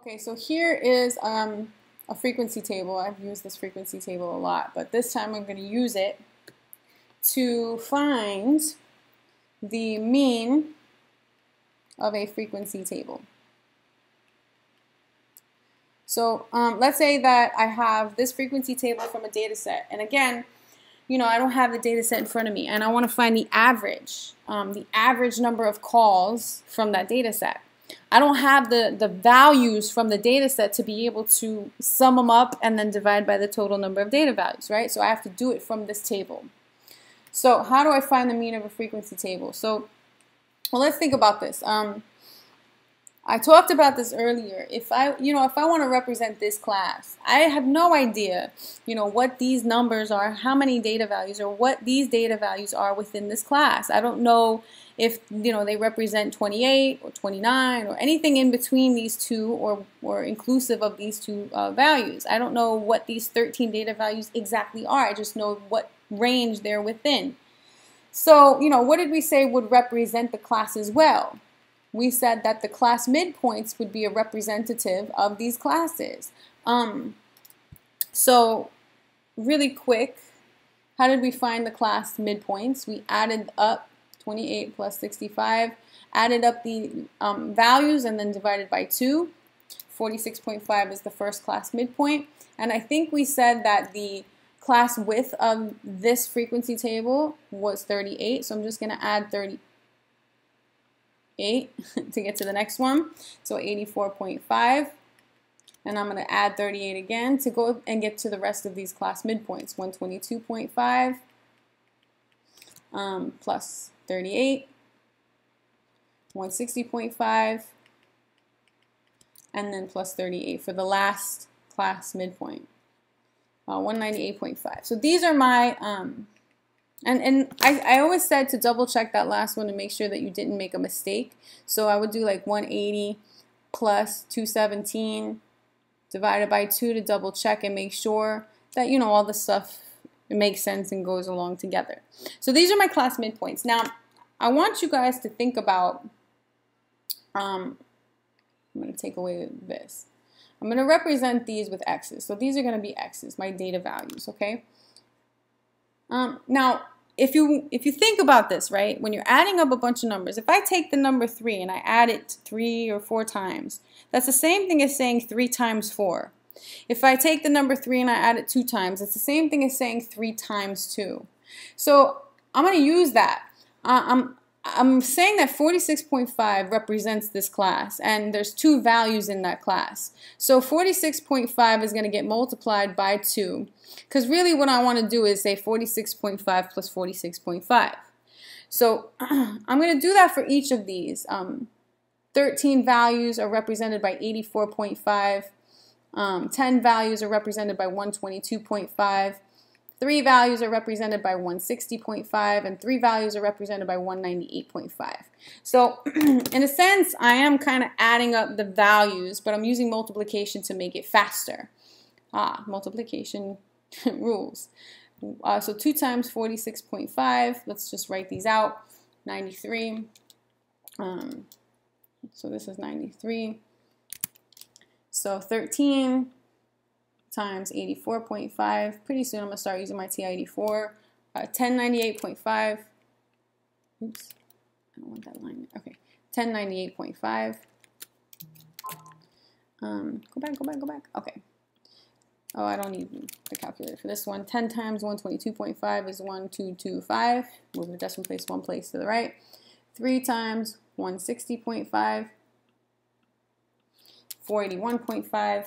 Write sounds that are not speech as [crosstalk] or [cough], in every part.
Okay, so here is um, a frequency table. I've used this frequency table a lot, but this time I'm going to use it to find the mean of a frequency table. So um, let's say that I have this frequency table from a data set. And again, you know, I don't have the data set in front of me and I want to find the average, um, the average number of calls from that data set. I don't have the, the values from the data set to be able to sum them up and then divide by the total number of data values, right? So I have to do it from this table. So how do I find the mean of a frequency table? So, well, let's think about this. Um, I talked about this earlier. If I, you know, if I want to represent this class, I have no idea, you know, what these numbers are, how many data values, or what these data values are within this class. I don't know if, you know, they represent 28 or 29 or anything in between these two or, or inclusive of these two uh, values. I don't know what these 13 data values exactly are. I just know what range they're within. So, you know, what did we say would represent the class as well? We said that the class midpoints would be a representative of these classes. Um, so really quick, how did we find the class midpoints? We added up 28 plus 65, added up the um, values and then divided by 2. 46.5 is the first class midpoint. And I think we said that the class width of this frequency table was 38. So I'm just going to add 30, 8 [laughs] to get to the next one. So 84.5. And I'm going to add 38 again to go and get to the rest of these class midpoints. 122.5 um, plus 38, 160.5, and then plus 38 for the last class midpoint. Uh, 198.5. So these are my um, and, and I, I always said to double check that last one to make sure that you didn't make a mistake. So I would do like 180 plus 217 divided by 2 to double check and make sure that, you know, all the stuff makes sense and goes along together. So these are my class midpoints. Now, I want you guys to think about, um, I'm going to take away this. I'm going to represent these with x's. So these are going to be x's, my data values, okay? Um, now, if you if you think about this, right, when you're adding up a bunch of numbers, if I take the number 3 and I add it three or four times, that's the same thing as saying 3 times 4. If I take the number 3 and I add it two times, it's the same thing as saying 3 times 2. So I'm going to use that. Uh, I'm, I'm saying that 46.5 represents this class, and there's two values in that class. So 46.5 is going to get multiplied by 2, because really what I want to do is say 46.5 plus 46.5. So [clears throat] I'm going to do that for each of these. Um, 13 values are represented by 84.5. Um, 10 values are represented by 122.5. Three values are represented by 160.5 and three values are represented by 198.5. So [clears throat] in a sense, I am kind of adding up the values, but I'm using multiplication to make it faster. Ah, multiplication [laughs] rules. Uh, so 2 times 46.5, let's just write these out. 93. Um, so this is 93. So 13 times 84.5. Pretty soon I'm going to start using my TI-84. Uh, 1098.5. Oops. I don't want that line. Okay. 1098.5. Um, go back, go back, go back. Okay. Oh, I don't need the calculator for this one. 10 times 122.5 is 1225. Move the decimal place one place to the right. 3 times 160.5, 481.5,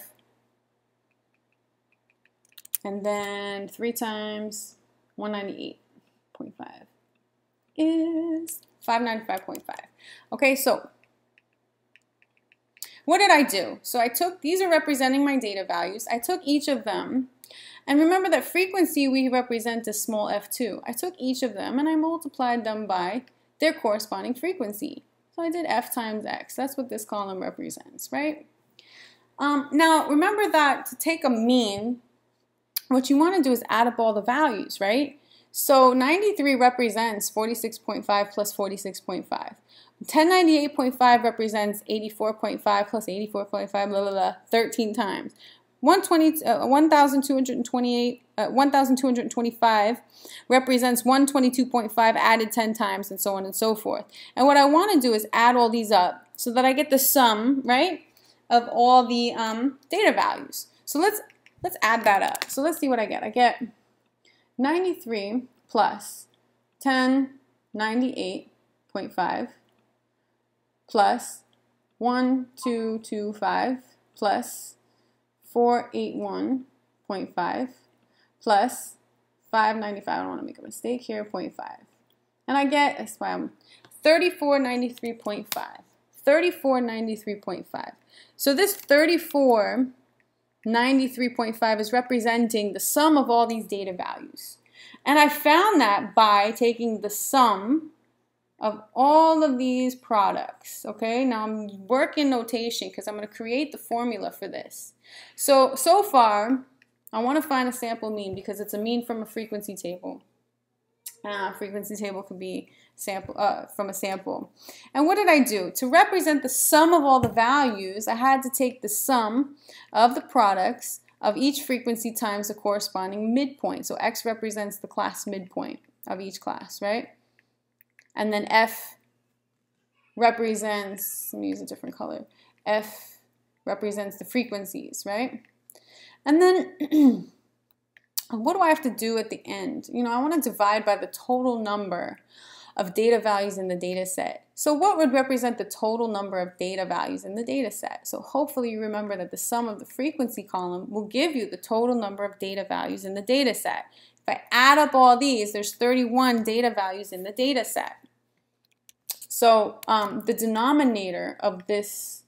and then 3 times 198.5 is 595.5. Okay, so what did I do? So I took, these are representing my data values. I took each of them, and remember that frequency we represent as small f2. I took each of them and I multiplied them by their corresponding frequency. So I did f times x. That's what this column represents, right? Um, now, remember that to take a mean, what you want to do is add up all the values, right? So 93 represents 46.5 plus 46.5. 1098.5 represents 84.5 plus 84.5, blah, blah, blah, 13 times. 120, uh, 1,228, uh, 1,225 represents 122.5 added 10 times and so on and so forth. And what I want to do is add all these up so that I get the sum, right, of all the um, data values. So let's, let's add that up. So let's see what I get. I get 93 plus 1098.5 plus 1225 plus 481.5 plus 595. I don't want to make a mistake here, 0.5. And I get, that's why I'm 3493.5. 3493.5. So this 3493.5 is representing the sum of all these data values. And I found that by taking the sum of all of these products. Okay, now I'm working notation because I'm going to create the formula for this. So, so far, I want to find a sample mean because it's a mean from a frequency table. Uh, frequency table could be sample uh, from a sample. And what did I do? To represent the sum of all the values, I had to take the sum of the products of each frequency times the corresponding midpoint. So x represents the class midpoint of each class, right? And then F represents, let me use a different color, F represents the frequencies, right? And then [clears throat] what do I have to do at the end? You know, I want to divide by the total number of data values in the data set. So what would represent the total number of data values in the data set? So hopefully you remember that the sum of the frequency column will give you the total number of data values in the data set. If I add up all these, there's 31 data values in the data set. So um, the denominator of this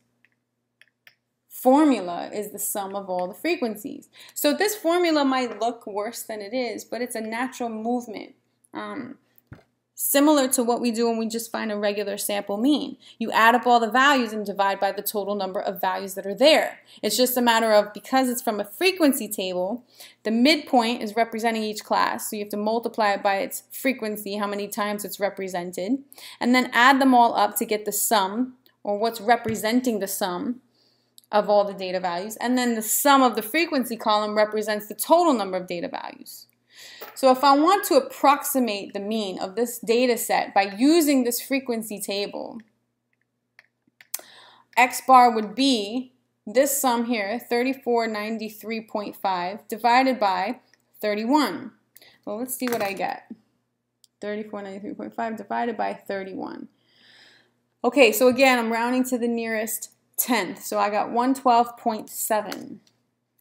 formula is the sum of all the frequencies. So this formula might look worse than it is, but it's a natural movement. Um, Similar to what we do when we just find a regular sample mean. You add up all the values and divide by the total number of values that are there. It's just a matter of, because it's from a frequency table, the midpoint is representing each class, so you have to multiply it by its frequency, how many times it's represented, and then add them all up to get the sum, or what's representing the sum of all the data values, and then the sum of the frequency column represents the total number of data values. So if I want to approximate the mean of this data set by using this frequency table, x bar would be this sum here, 3493.5, divided by 31. Well, let's see what I get. 3493.5 divided by 31. Okay, so again, I'm rounding to the nearest tenth. So I got 112.7.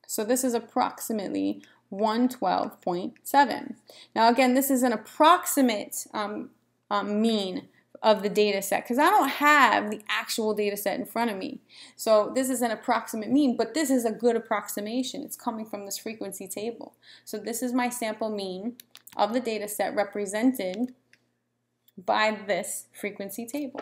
So this is approximately 112.7. Now again, this is an approximate um, um, mean of the data set because I don't have the actual data set in front of me. So this is an approximate mean, but this is a good approximation. It's coming from this frequency table. So this is my sample mean of the data set represented by this frequency table.